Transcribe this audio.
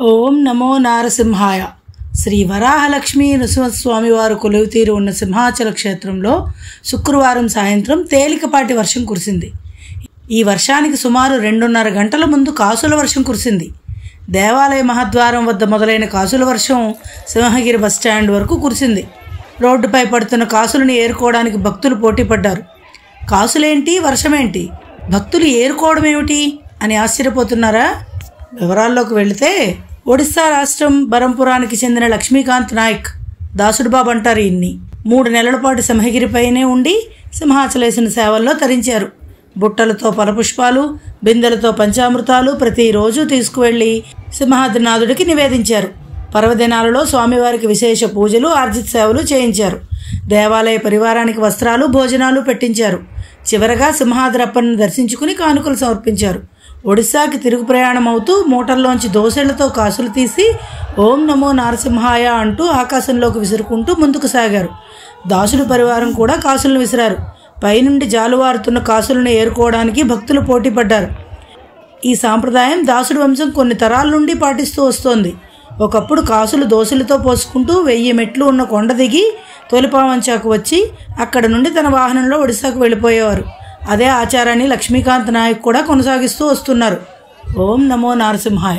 ఓం నమో నారసింహాయ. శ్రీ వరాహలక్ష్మీ నృసింహస్వామివారు కొలువుతీరు ఉన్న సింహాచల క్షేత్రంలో శుక్రవారం సాయంత్రం తేలికపాటి వర్షం కురిసింది. ఈ వర్షానికి సుమారు రెండున్నర గంటల ముందు కాసుల వర్షం కురిసింది. దేవాలయ మహద్వారం వద్ద మొదలైన కాసుల వర్షం సింహగిరి బస్టాండ్ వరకు కురిసింది. రోడ్డుపై పడుతున్న కాసులను ఏరుకోవడానికి భక్తులు పోటీపడ్డారు కాసులేంటి? వర్షమేంటి? భక్తులు ఏరుకోవడం ఏమిటి అని ఆశ్చర్యపోతున్నారా? వివరాల్లోకి వెళితే ఒడిశా రాష్ట్రం బరంపురానికి చెందిన లక్ష్మీకాంత్ నాయక్ దాసుడు బాబు అంటారు ఈయన్ని. మూడు నెలల పాటు సింహగిరిపైనే ఉండి సింహాచలేసిన సేవల్లో తరించారు. బుట్టలతో పలపుష్పాలు బిందెలతో పంచామృతాలు ప్రతిరోజు తీసుకువెళ్ళి సింహాద్రినాథుడికి నివేదించారు. పర్వదినాలలో స్వామివారికి విశేష పూజలు ఆర్జిత సేవలు చేయించారు. దేవాలయ పరివారానికి వస్త్రాలు భోజనాలు పెట్టించారు. చివరగా సింహాద్రప్పను దర్శించుకుని కానుకలు సమర్పించారు. ఒడిశాకి తిరుగు ప్రయాణం అవుతూ మోటార్లోంచి దోసెళ్ళతో కాసులు తీసి ఓం నమో నారసింహాయ అంటూ ఆకాశంలోకి విసురుకుంటూ ముందుకు సాగారు. దాసుడు పరివారం కూడా కాసులను విసిరారు. పైనుండి జాలువారుతున్న కాసులను ఏరుకోవడానికి భక్తులు పోటీపడ్డారు. ఈ సాంప్రదాయం దాసుడు వంశం కొన్ని తరాల నుండి పాటిస్తూ వస్తోంది. ఒకప్పుడు కాసులు దోసులతో పోసుకుంటూ వెయ్యి మెట్లు ఉన్న కొండ దిగి తొలిపావంచాకు వచ్చి అక్కడ నుండి తన వాహనంలో ఒడిశాకు వెళ్ళిపోయేవారు. అదే ఆచారాన్ని లక్ష్మీకాంత్ నాయక్ కూడా కొనసాగిస్తూ వస్తున్నారు. ఓం నమో నారసింహాయ.